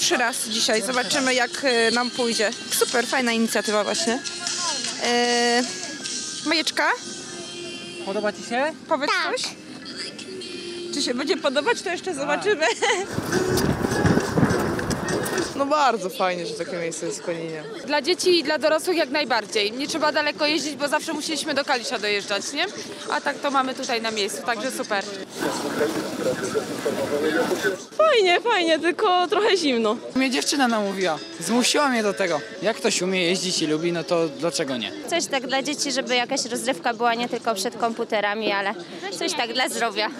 pierwszy raz dzisiaj. Zobaczymy, jak e, nam pójdzie. Super, fajna inicjatywa właśnie. E, Majeczka, Podoba Ci się? powiedz coś. Czy się będzie podobać, to jeszcze zobaczymy. Bardzo fajnie, że takie miejsce jest w Koninie. Dla dzieci i dla dorosłych jak najbardziej. Nie trzeba daleko jeździć, bo zawsze musieliśmy do Kalisza dojeżdżać, nie? A tak to mamy tutaj na miejscu, także super. Fajnie, fajnie, tylko trochę zimno. Mnie dziewczyna namówiła. Zmusiła mnie do tego. Jak ktoś umie jeździć i lubi, no to dlaczego nie? Coś tak dla dzieci, żeby jakaś rozrywka była nie tylko przed komputerami, ale coś tak dla zdrowia.